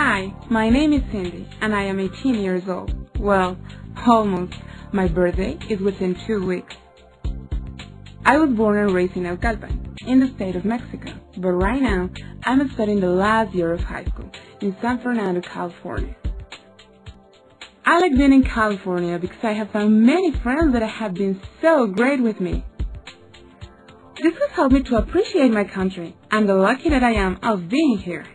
Hi, my name is Cindy and I am 18 years old. Well, almost. My birthday is within two weeks. I was born and raised in El Calpan, in the state of Mexico, but right now I'm studying the last year of high school in San Fernando, California. I like being in California because I have found many friends that have been so great with me. This has helped me to appreciate my country and the lucky that I am of being here.